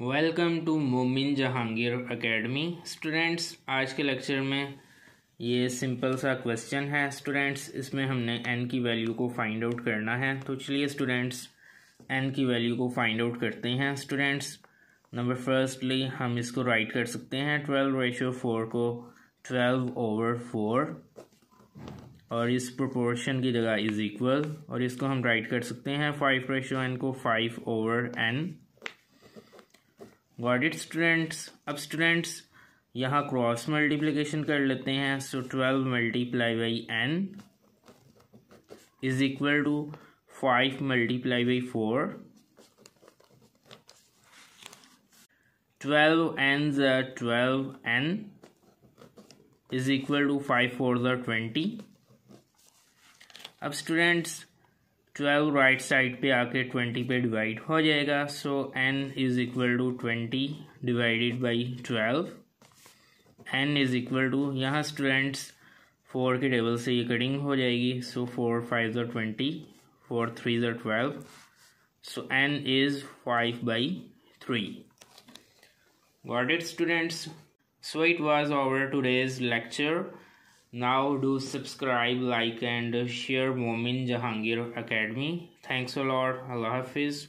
Welcome to मोमिन Jahangir academy students आज के लेक्चर में ये सिंपल सा क्वेश्चन है। स्टूडेंट्स इसमें हमने एन की वैल्यू को फाइंड आउट करना है। तो चलिए स्टूडेंट्स एन की वैल्यू को फाइंड आउट करते हैं। स्टूडेंट्स नंबर फर्स्टली हम इसको राइट कर सकते हैं। ट्वेल्व रेशियो फोर को ट्वेल्व ओवर फोर और इस प्रोपोर्शन की जगह इज़ इक्वल और इसको हम राइट कर सकते हैं। फाइव रेशियो एन को five over N got it students अब स्टूडेंट्स यहाँ क्रॉस मल्टीप्लिकेशन कर लेते हैं so twelve multiply by N is equal to five multiply by four twelve N is twelve N is equal to five four is twenty अब students twelve right side पे आके twenty पे divide हो जाएगा। So N is equal to twenty divided by twelve N is equal to यहाँ students four के table से ये कटिंग हो जाएगी। So four five are twenty four three are twelve so N is five by three got it, students? So, it was our today's lecture. Now do subscribe like and share Momin Jahangir Academy. Thanks a lot. Allah Hafiz